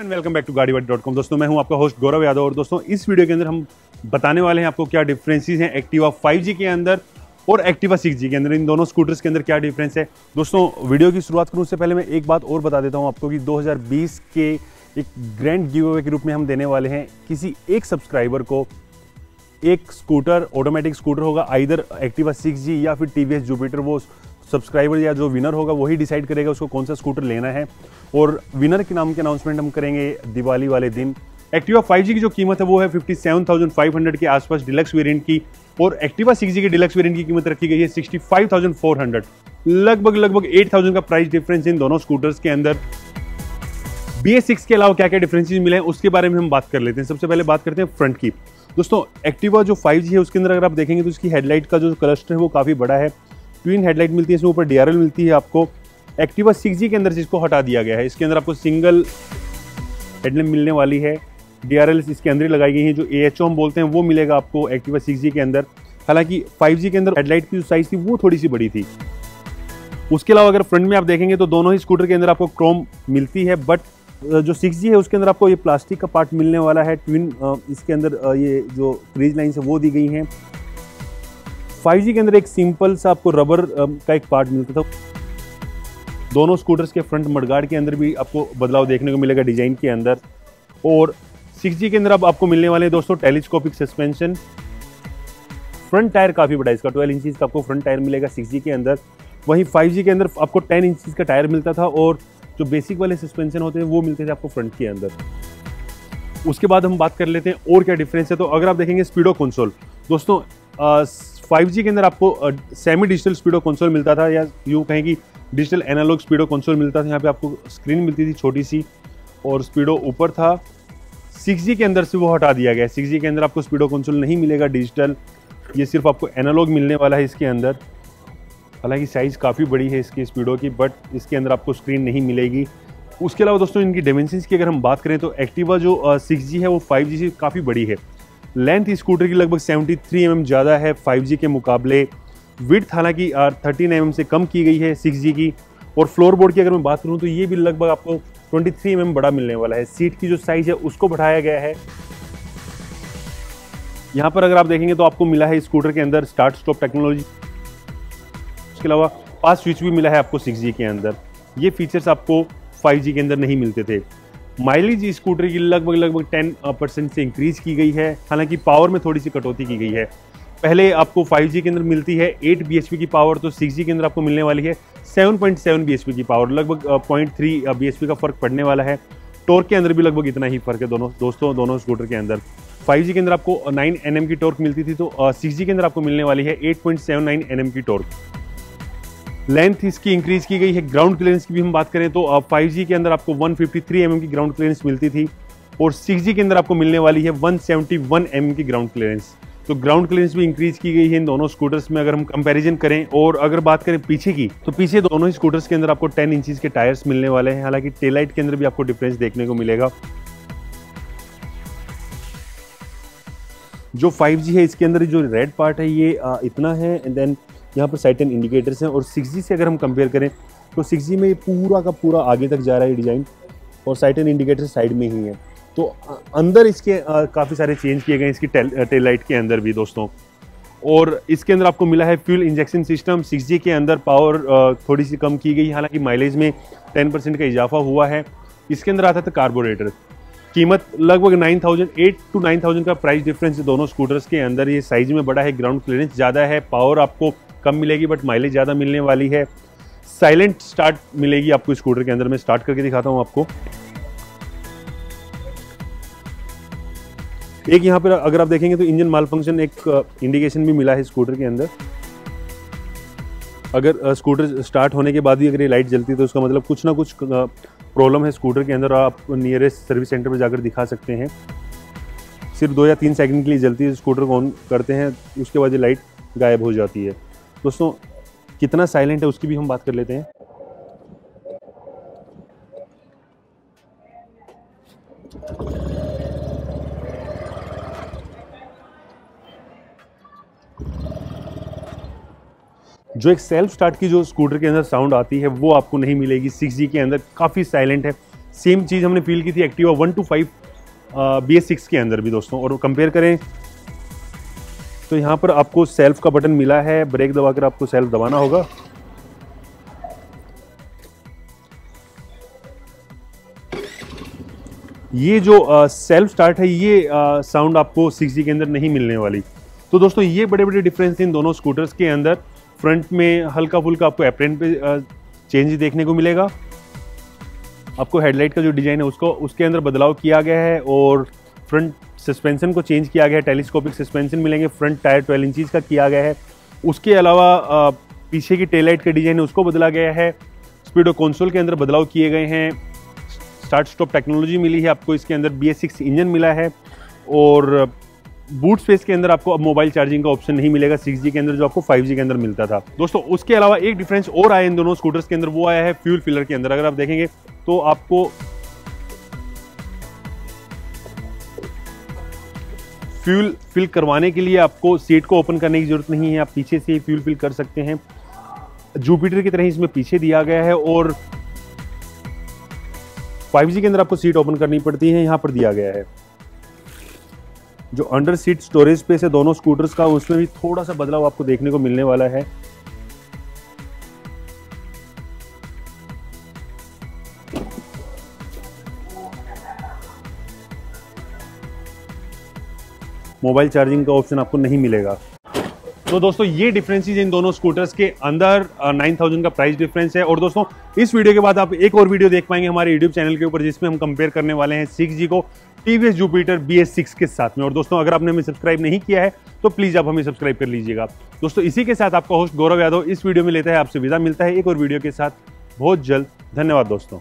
And welcome back to Gaadi dot com दोस्तों, मैं हूँ आपका होस्ट गौरव यादव और दोस्तों, इस वीडियो के अंदर हम बताने वाले हैं आपको क्या डिफरेंसेस हैं एक्टिवा 5G के अंदर और एक्टिवा 6G के अंदर। इन दोनों स्कूटर्स के अंदर क्या डिफरेंस है? दोस्तों वीडियो की शुरुआत करूँ उससे पहले मैं एक बात और बता देता हूँ आपको कि 2020 के एक ग्रैंड गिव अवे के रूप में हम देने वाले हैं। किसी एक सब्सक्राइबर को एक स्कूटर ऑटोमेटिक स्कूटर होगा आइदर एक्टिवा 6G या फिर टी जुपिटर वो सब्सक्राइबर या जो विनर होगा वही डिसाइड करेगा उसको कौन सा स्कूटर लेना है। और विनर के नाम के अनाउंसमेंट हम करेंगे दिवाली वाले दिन। एक्टिवा 5G की जो कीमत है वो है 57,500 के आसपास डिलक्स वेरिएंट की। और एक्टिवा 6G की डिलक्स वेरिएंट की कीमत रखी गई है 65,400 लगभग लगभग 8,000 का प्राइस डिफरेंस इन दोनों स्कूटर्स के अंदर। बी एस सिक्स के अलावा क्या क्या डिफरेंसेस मिले हैं उसके बारे में हम बात कर लेते हैं। सबसे पहले बात करते हैं फ्रंट की। दोस्तों एक्टिवा जो 5G है उसके अंदर अगर आप देखेंगे तो उसकी हेडलाइट का जो क्लस्टर है वो काफ़ी बड़ा है। ट्विन हेडलाइट मिलती है, इसमें ऊपर डीआरएल मिलती है आपको। एक्टिवा सिक्स के अंदर से इसको हटा दिया गया है। इसके अंदर आपको सिंगल हेडलैम्प मिलने वाली है। डी इसके अंदर ही लगाई गई है, जो एएचओ हम बोलते हैं, वो मिलेगा आपको एक्टिवा सिक्स के अंदर। हालाँकि 5G के अंदर हेडलाइट की जो साइज़ थी, वो थोड़ी सी बड़ी थी। उसके अलावा अगर फ्रंट में आप देखेंगे तो दोनों ही स्कूटर के अंदर आपको क्रोम मिलती है बट जो सिक्स है, उसके अंदर आपको ये प्लास्टिक का पार्ट मिलने वाला है। ट्विन इसके अंदर ये जो फ्रीज लाइन है, वो दी गई हैं। 5G के अंदर एक सिंपल सा आपको रबर का एक पार्ट मिलता था। दोनों स्कूटर्स के फ्रंट मडगार्ड के अंदर भी आपको बदलाव देखने को मिलेगा डिज़ाइन के अंदर। और 6G के अंदर अब आपको मिलने वाले हैं दोस्तों टेलीस्कोपिक सस्पेंशन फ्रंट टायर काफ़ी बड़ा इसका 12 इंचज का आपको फ्रंट टायर मिलेगा 6G के अंदर। वहीं 5G के अंदर आपको 10 इंचज का टायर मिलता था और जो बेसिक वाले सस्पेंशन होते हैं, वो मिलते थे आपको फ्रंट के अंदर। उसके बाद हम बात कर लेते हैं और क्या डिफरेंस है। तो अगर आप देखेंगे स्पीडो कंसोल दोस्तों फाइव जी के अंदर आपको सेमी डिजिटल स्पीडो कंसोल मिलता था या यूँ कहें कि डिजिटल एनालॉग स्पीडो कंसोल मिलता था, यहाँ पे आपको स्क्रीन मिलती थी छोटी सी और स्पीडो ऊपर था। सिक्स के अंदर से वो हटा दिया गया। सिक्स के अंदर आपको स्पीडो कंसोल नहीं मिलेगा डिजिटल ये सिर्फ़ आपको एनालॉग मिलने वाला है इसके अंदर। हालाँकि साइज़ काफ़ी बड़ी है इसकी स्पीडो की बट इसके अंदर आपको स्क्रीन नहीं मिलेगी। उसके अलावा दोस्तों इनकी डायमेंशन की अगर हम बात करें तो एक्टिवा जो सिक्स है वो फाइव से काफ़ी बड़ी है। लेंथ स्कूटर की लगभग 73 थ्री mm ज़्यादा है 5G के मुकाबले। विथ हालाँकि थर्टीन एम से कम की गई है 6G की। और फ्लोर बोर्ड की अगर मैं बात करूँ तो ये भी लगभग आपको 23 थ्री mm बड़ा मिलने वाला है। सीट की जो साइज़ है, उसको बढ़ाया गया है। यहाँ पर अगर आप देखेंगे तो आपको मिला है स्कूटर के अंदर स्टार्ट स्टॉप टेक्नोलॉजी उसके अलावा पास स्विच भी मिला है आपको सिक्स के अंदर। ये फीचर्स आपको फाइव के अंदर नहीं मिलते थे। माइलेज स्कूटर की लगभग लगभग टेन परसेंट से इंक्रीज की गई है। हालाँकि पावर में थोड़ी सी कटौती की गई है। पहले आपको 5G के अंदर मिलती है 8 bhp की पावर तो 6G के अंदर आपको मिलने वाली है। 7.7 bhp की पावर लगभग पॉइंट थ्री bhp का फ़र्क पड़ने वाला है। टोर्क के अंदर भी लगभग इतना ही फ़र्क है दोनों, दोस्तों, दोनों स्कूटर के अंदर। 5G के अंदर आपको 9 nm की टोर्क मिलती थी तो 6G के अंदर आपको मिलने वाली है 8.79 nm की टोर्क लेंथ इसकी इंक्रीज की गई है ग्राउंड क्लियरेंस की भी हम बात करें तो फाइव जी के अंदर आपको 153 फिफ्टी mm की ग्राउंड क्लियरेंस मिलती थी और 6G के अंदर आपको मिलने वाली है 171 mm की ग्राउंड क्लियरेंस तो ग्राउंड क्लियरेंस भी इंक्रीज की गई है इन दोनों स्कूटर्स में अगर हम कंपैरिजन करें और अगर बात करें पीछे की तो पीछे दोनों ही स्कूटर्स के अंदर आपको 10 इंचज के टायर्स मिलने वाले हैं। हालाँकि टेलाइट के अंदर भी आपको डिफरेंस देखने को मिलेगा। जो 5G है, इसके अंदर जो रेड पार्ट है, ये इतना है एंड देन यहाँ पर साइट एंड इंडिकेटर्स हैं और सिक्स से अगर हम कंपेयर करें तो सिक्स में ये पूरा का पूरा आगे तक जा रहा है डिज़ाइन और साइट एंड इंडिकेटर साइड में ही है। तो अंदर इसके काफ़ी सारे चेंज किए गए हैं इसकी टेल, लाइट के अंदर भी दोस्तों। और इसके अंदर आपको मिला है फ्यूल इंजेक्शन सिस्टम 6G के अंदर पावर थोड़ी सी कम की गई हालाँकि माइलेज में 10 परसेंट का इजाफा हुआ है। इसके अंदर आता था कार्बोरेटर कीमत लगभग 9000 8 टू 9000 का प्राइस डिफरेंस दोनों स्कूटर्स के अंदर ये साइज़ में बड़ा है ग्राउंड क्लियरेंस ज़्यादा है पावर आपको कम मिलेगी बट माइलेज ज़्यादा मिलने वाली है। साइलेंट स्टार्ट मिलेगी आपको स्कूटर के अंदर। मैं स्टार्ट करके दिखाता हूँ आपको। एक यहाँ पर अगर आप देखेंगे तो इंजन माल फ़ंक्शन एक इंडिकेशन भी मिला है स्कूटर के अंदर। अगर स्कूटर स्टार्ट होने के बाद भी अगर ये लाइट जलती है तो उसका मतलब कुछ ना कुछ प्रॉब्लम है स्कूटर के अंदर। आप नियरेस्ट सर्विस सेंटर पर जाकर दिखा सकते हैं। सिर्फ़ दो या तीन सेकंड के लिए जलती है स्कूटर को ऑन करते हैं, उसके बाद ये लाइट गायब हो जाती है। दोस्तों, कितना साइलेंट है उसकी भी हम बात कर लेते हैं। जो एक सेल्फ स्टार्ट की जो स्कूटर के अंदर साउंड आती है, वो आपको नहीं मिलेगी। सिक्स जी के अंदर काफ़ी साइलेंट है। सेम चीज़ हमने फील की थी Activa one two five B S six के अंदर भी दोस्तों। और कंपेयर करें तो यहाँ पर आपको सेल्फ का बटन मिला है। ब्रेक दबाकर आपको सेल्फ दबाना होगा। ये जो सेल्फ स्टार्ट है, ये साउंड आपको सिक्स के अंदर नहीं मिलने वाली। तो दोस्तों, ये बड़े बड़े डिफरेंस इन दोनों स्कूटर्स के अंदर। फ्रंट में हल्का फुल्का आपको अप्रेंट पे चेंज देखने को मिलेगा। आपको हेडलाइट का जो डिज़ाइन है, उसको, उसके अंदर बदलाव किया गया है और फ्रंट सस्पेंशन को चेंज किया गया है टेलीस्कोपिक सस्पेंशन मिलेंगे फ्रंट टायर ट्वेल्व इंचज़ का किया गया है। उसके अलावा पीछे की टेल लाइट का डिज़ाइन है उसको बदला गया है। स्पीडो कंसोल के अंदर बदलाव किए गए हैं। स्टार्ट स्टॉप टेक्नोलॉजी मिली है आपको, इसके अंदर बी इंजन मिला है। और बूट स्पेस के अंदर आपको अब मोबाइल चार्जिंग का ऑप्शन नहीं मिलेगा 6G के अंदर जो आपको 5G के अंदर मिलता था। दोस्तों, उसके अलावा एक डिफरेंस और आया इन दोनों स्कूटर्स के अंदर, वो आया है फ्यूल फिलर के अंदर। अगर आप देखेंगे तो आपको फ्यूल फिल करवाने के लिए आपको सीट को ओपन करने की ज़रूरत नहीं है। आप पीछे से ही फ्यूल फिल कर सकते हैं। जुपिटर की तरह इसमें पीछे दिया गया है और 5G के अंदर आपको सीट ओपन करनी पड़ती है। यहाँ पर दिया गया है। जो अंडर सीट स्टोरेज स्पेस है, दोनों स्कूटर्स का, उसमें भी थोड़ा सा बदलाव आपको देखने को मिलने वाला है। मोबाइल चार्जिंग का ऑप्शन आपको नहीं मिलेगा। तो दोस्तों, ये डिफरेंसेस इन दोनों स्कूटर्स के अंदर नाइन थाउज़ेंड का प्राइस डिफरेंस है। और दोस्तों, इस वीडियो के बाद आप एक और वीडियो देख पाएँगे हमारे यूट्यूब चैनल के ऊपर, जिसमें हम कंपेयर करने वाले हैं सिक्स जी को TVS Jupiter B S six के साथ में। और दोस्तों, अगर आपने हमें सब्सक्राइब नहीं किया है तो प्लीज़ आप हमें सब्सक्राइब कर लीजिएगा। दोस्तों, इसी के साथ आपका होस्ट गौरव यादव इस वीडियो में लेता है। आपसे विदा मिलता है एक और वीडियो के साथ। बहुत जल्द। धन्यवाद दोस्तों।